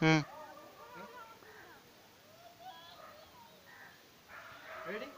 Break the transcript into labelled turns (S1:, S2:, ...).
S1: हम्म। Ready